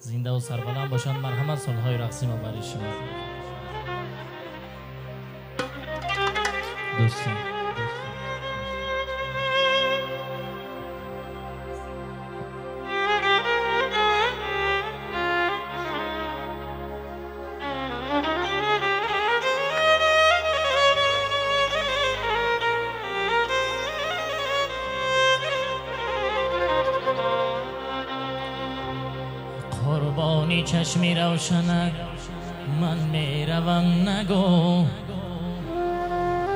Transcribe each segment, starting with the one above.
زنده و سربلند باشند. مرحمت سالهای رقصی ما برای شما. دوستان. قربانی چشمی روشنک من می‌روم نگو.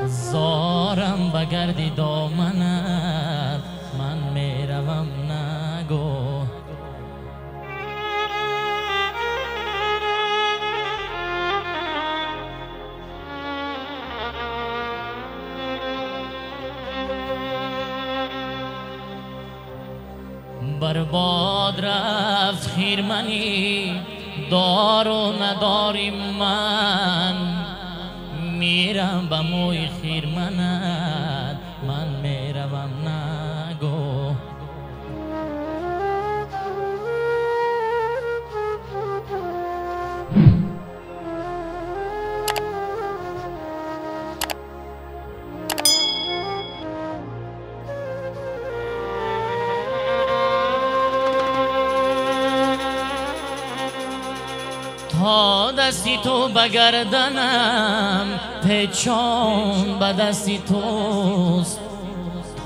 زارم بگردی دامنت من برباد رفت خیرمنی دار و نداری من. میرم به موی خیرمنت تا دستی تو بگردنم پیچان به دستی توست.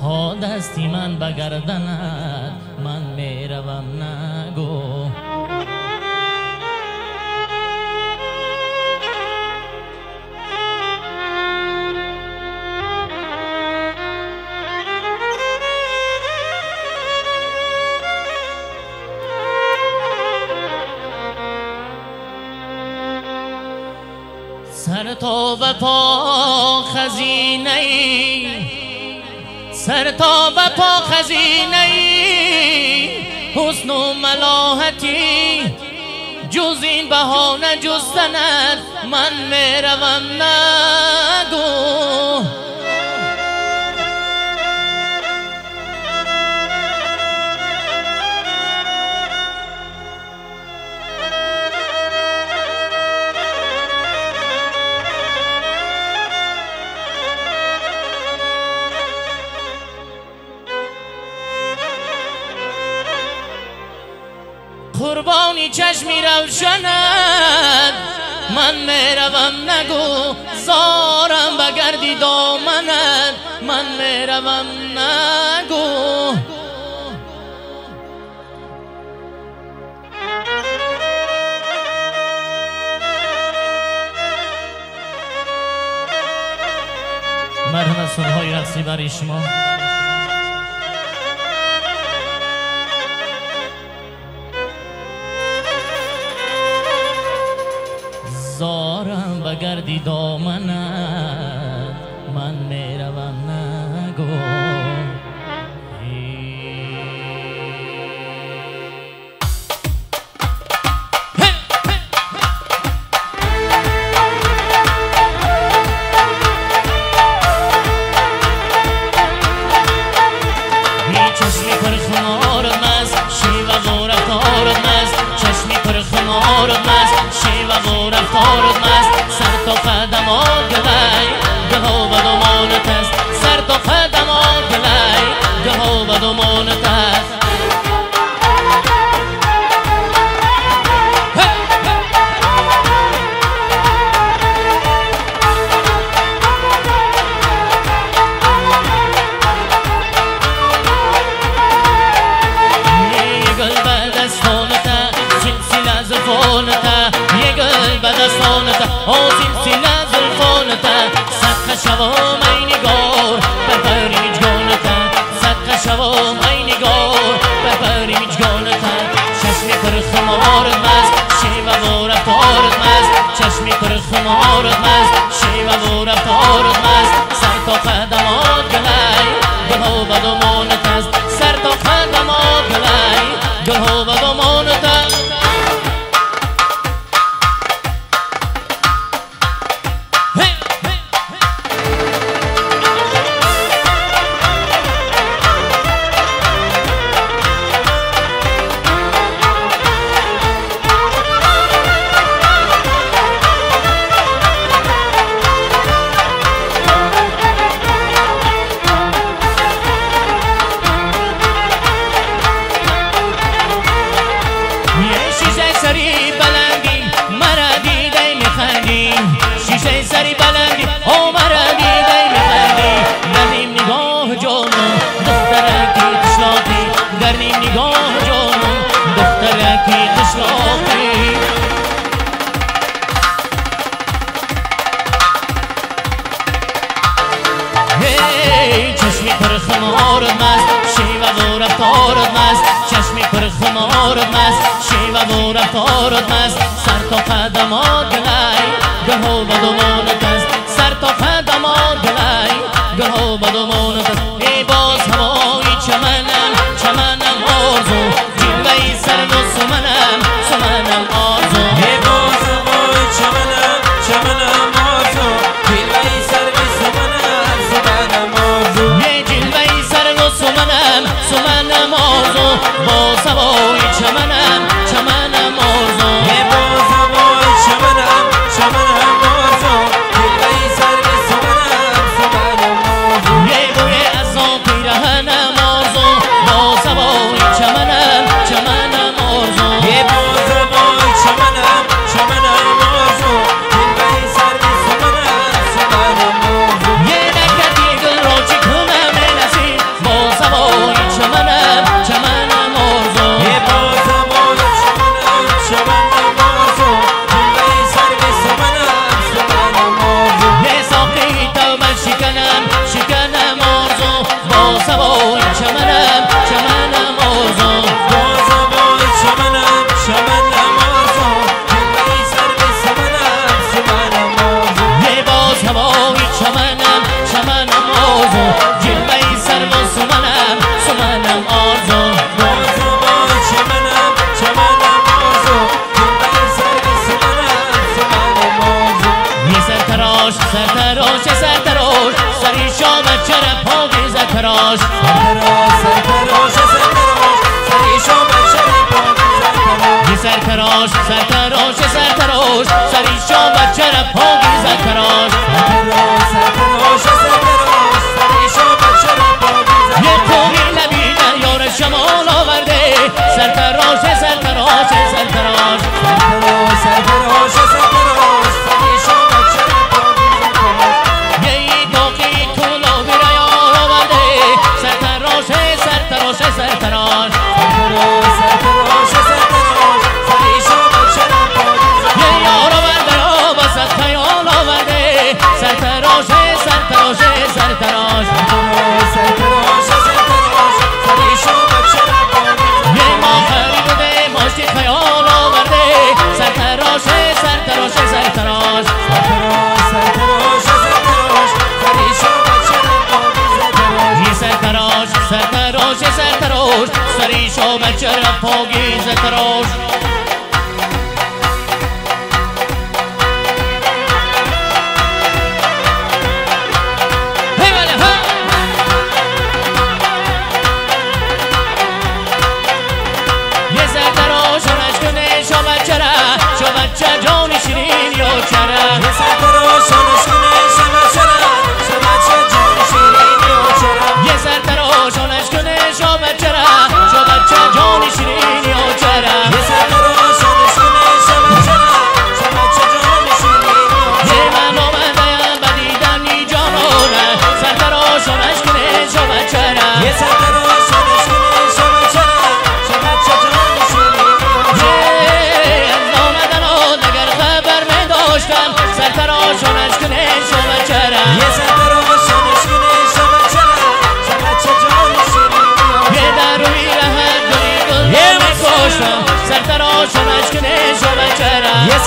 تا دستی من بگردنت من می‌روم نگو تا به پا خزینه ای. سر تا به پا خزینه ای. حسن و ملاحتی. جز این بهانه جستنت من می‌روم نگو چشمی روشنت من می‌روم نگو زارم بگردی دامنت. من می‌روم نگو. مرحمت سنهای رقصی برای شما. زارم بگردی دامنت. من می‌روم زفانتا یه گل به دستانتا آه سلسله زلفانتا صدقه شوام ای نگار ببری میجگانتا صدقه شوام ای نگار ببری میجگانتا چشمی پر خمارت مست شیوه و رفتارت مست. چشمی پر خمارت مست شیوه و رفتارت مست. سر تا قدمات گلای گلها و دمانت وفادت است سر تا قدمات سرتراش سرتراش سریشا و چرپ ها Portuguesa سرتراش و مشکنه و بچرم یه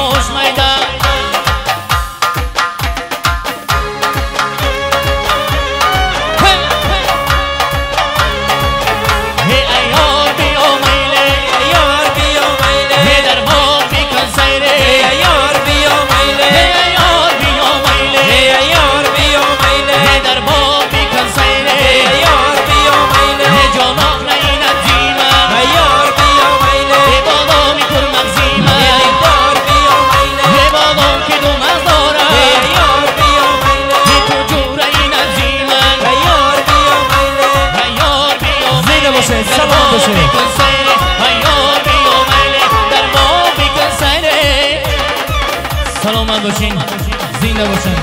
Oh, my God. باشین. زنده باشین.